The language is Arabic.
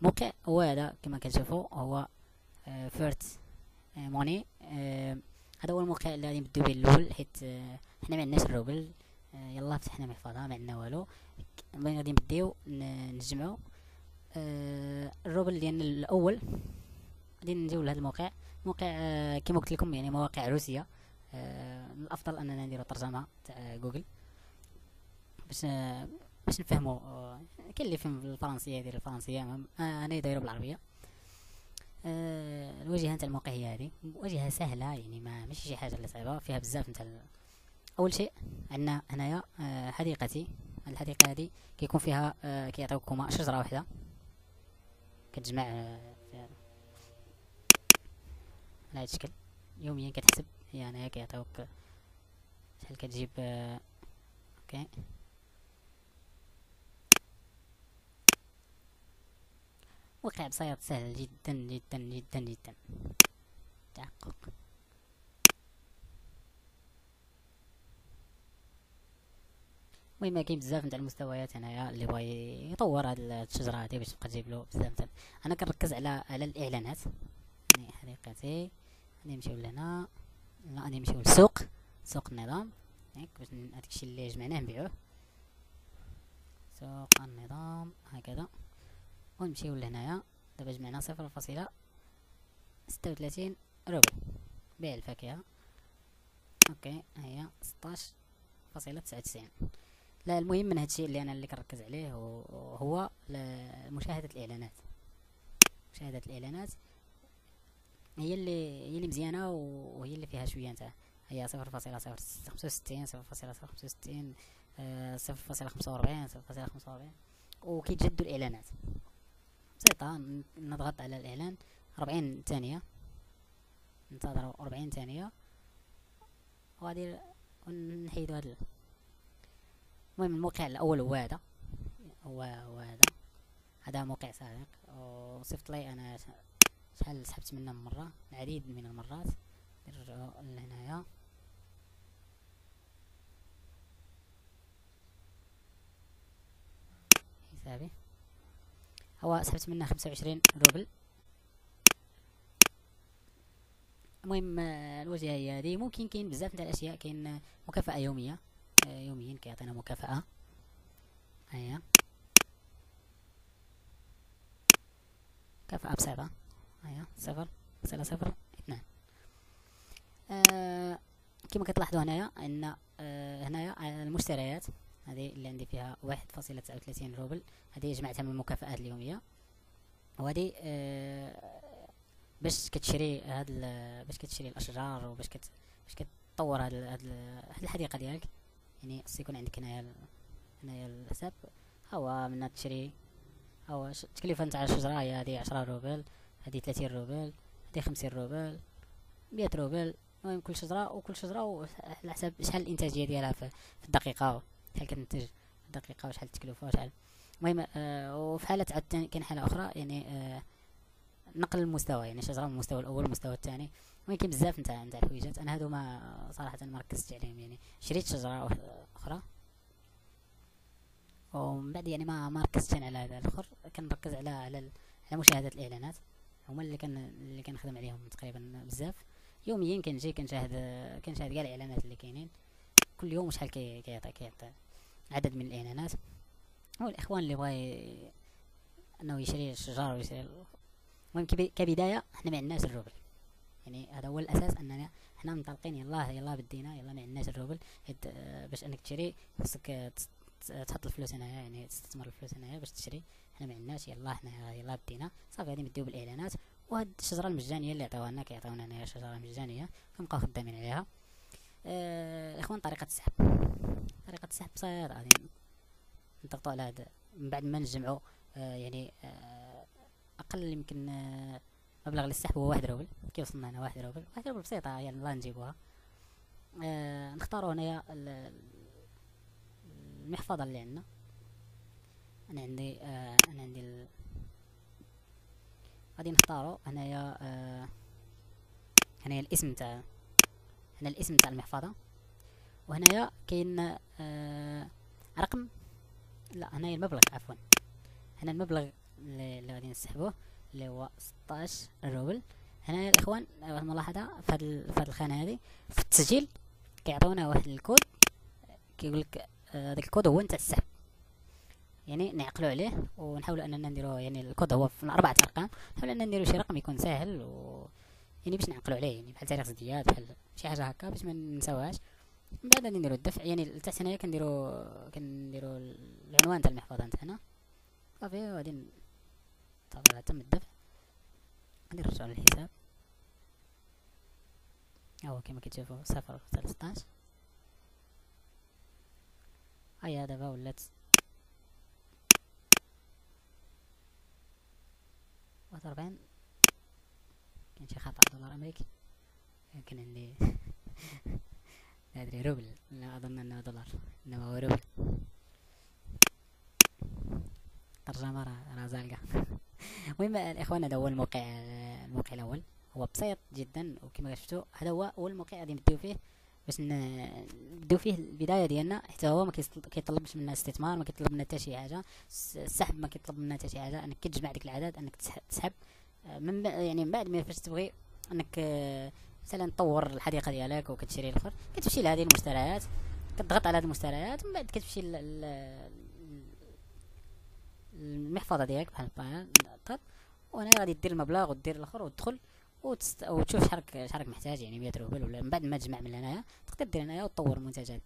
موقع هو هذا كما كتشوفوا هو Fruit Money هذا هو الموقع اللي نبداو به الأول حيت حنا ما عندناش الروبل. يلا فتحنا محفظة ما عندنا والو. غادي نبداو نجمعوا الروبل ديالنا الأول غادي نجيو لهذا الموقع. موقع كما قلت لكم يعني مواقع روسية. الأفضل أننا نديرو ترجمة تاع جوجل باش باش نفهموا كاين اللي فهم الفرنسية يدير الفرنسية أنا دايره بالعربية. أه الواجهه تاع الموقع هي هذه واجهه سهلة يعني ما ماشي شي حاجة اللي صعيبة فيها بزاف نتاع أول شيء عندنا هنايا حديقتي الحديقة هذه كيكون فيها كيعطيوكم شجرة واحدة كتجمع على هذا الشكل. يوميا كتحسب يعني كيعطيوك شحال كتجيب أوكي. وقع بسيط سهل جدا جدا جدا جدا. تحقق. المهم كاين بزاف نتاع المستويات هنايا اللي بغى يطور هاد الشجرة هادي باش تبقى تجيب له بزاف نتاع. أنا كنركز على على الاعلانات يعني حديقتي. غادي نمشيو لهنا. لا غادي نمشيو للسوق. سوق النظام. ياك باش هاداك الشيء اللي جمعناه نبيعوه. سوق النظام. هكذا. ونمشيو لهنايا. دابا جمعنا صفر فاصلة ستة وثلاثين روبل. بيع الفاكهة. okay هي ستاش فاصلة تسعة وتسعين. لا المهم من هادشي اللي أنا اللي كنركز عليه هو مشاهدة الإعلانات. مشاهدة الإعلانات هي اللي هي اللي مزيانة وهي اللي فيها شوية نتاع. هي صفر فاصلة صفر خمسة وستين صفر فاصلة صفر خمسة وستين آه، صفر فاصلة خمسة وربعين صفر فاصلة خمسة وربعين وكيتجدوا الإعلانات. بسيطة نضغط على الإعلان. أربعين ثانية. ننتظر أربعين ثانية. وغادي نحيدو هاد المهم الموقع الأول هو هذا. هو هو هذا. هذا موقع سابق. وصيفط لي أنا شحال سحبت منه من مرة. العديد من المرات. نرجعو لهنايا. حسابي. هو سحبت منه خمسة وعشرين روبل. المهم الوجهة هي هذه. ممكن كاين بزاف نتاع الأشياء كاين مكافأة يومية. يوميا كيعطينا مكافأة. هيا. مكافأة بسيطة. هيا صفر فاصلة صفر اثنان. آه كما كتلاحظوا هنايا إن آه هنايا المشتريات هذه اللي عندي فيها واحد فاصلة تسعة وثلاثين روبل. هذه جمعتها من المكافآت اليومية. وهذه آه باش كتشري هاد باش كتشري الأشجار وباش كت باش كتطور هاد هاد الحديقة ديالك. يعني خص يكون عندك هنايا هنايا الحساب. هو من تشري. هو التكلفه نتاع الشجرة هي هذه عشرة روبل هذه ثلاثين روبل هذه خمسين روبل مية روبل. المهم كل شجرة وكل شجرة على حسب شحال الإنتاجية ديالها في الدقيقة. شحال كتنتج دقيقة وشحال التكلفة وشحال؟ المهم آه وفي حالة عاد كاين حالة أخرى يعني آه نقل المستوى يعني شجره من المستوى الأول للمستوى الثاني. المهم كاين بزاف نتاع نتاع الحويجات. أنا هادو ما صراحة ما ركزتش عليهم يعني. شريت شجره أخرى. ومن بعد يعني ما ما ركزتش على هذا الأخر. كنركز على على على مشاهدة الإعلانات. هما اللي كان اللي كنخدم عليهم تقريبا بزاف. يوميا كنجي كنشاهد كنشاهد كاع الإعلانات اللي كاينين. كل يوم شحال كيعطي كيعطي. عدد من الإعلانات. هو الإخوان اللي بغى أنه يشري الشجار ويشري المهم كبداية حنا ما عندناش الروبل. يعني هذا هو الأساس أننا حنا منطلقين يلا يلا بدينا يلا ما عندناش الروبل. باش أنك تشري خصك تحط الفلوس هنايا يعني تستثمر الفلوس هنايا باش تشري. حنا ما عندناش يلا حنا يلا بدينا صافي غادي نبداو بالإعلانات. وهاد الشجرة المجانية اللي عطاوها لنا كيعطيونا هنايا شجرة مجانية كنبقاو خدامين عليها. آه الإخوان طريقة السحب. السحب بسيطه غادي نضغطوا على هذا. من بعد ما نجمعوا آه يعني آه أقل يمكن آه مبلغ للسحب هو واحد روبل. كي وصلنا هنا واحد روبل واحد روبل بسيطة يعني لا نجيبوها. آه نختاروا هنايا المحفظة اللي عندنا. أنا عندي آه أنا عندي غادي نختاروا هنايا آه هنايا الاسم تاع هنا الاسم تاع المحفظة. وهنايا كاين آه رقم لا هنايا المبلغ عفوا. هنا المبلغ اللي غادي نسحبوه اللي هو 16 روبل. هنا الإخوان الملاحظة في هذه الخانة هذه في التسجيل كيعطيونا واحد الكود كيقول لك هذاك الكود هو نتاع السحب. يعني نعقلوا عليه ونحاولوا أننا نديروا يعني الكود هو في اربعه أرقام نحاولوا أننا نديروا شي رقم يكون سهل و يعني باش نعقلوا عليه يعني بحال تاريخ زديات بحال شي حاجة هكا باش ما ننساوهاش بعد غادي نديروا الدفع يعني لتحت هنايا كنديروا كنديروا العنوان تاع المحفظة نتاعنا. صافي غادي صافي تم الدفع. غادي نرجعوا للحساب. هو كما كتشوفوا صفر لستاش هيا دابا ولات. واحد وربعين كاين شي خطأ دولار أمريكي. كان عندي. أدري روبل. لا أظن أنه دولار. إنما هو روبل. ترجمة راه زالقة. المهم الإخوان هذا هو الموقع الموقع الأول. هو بسيط جدا وكما شفتوا هذا هو أول موقع غادي نبدأو فيه. باش نبدأو فيه البداية ديالنا. حتى هو ما كيطلبش منا استثمار ما كيطلب منا حتى شي حاجة. السحب ما كيطلب منا حتى شي حاجة. إنك كتجمع ديك العدد إنك تسحب. آه، من يعني من بعد ما فاش تبغي إنك آه، مثلا تطور الحديقة ديالك وكتشري الآخر كتمشي لهذه المشتريات كتضغط على هذه المشتريات ومن بعد كتمشي المحفظة ديالك بحال هكا وهنا غادي دير المبلغ ودير الآخر وتدخل وتست... وتشوف شحال شحال محتاج يعني 100 روبل ولا من بعد ما تجمع من هنايا تقدر دير هنايا وتطور منتجات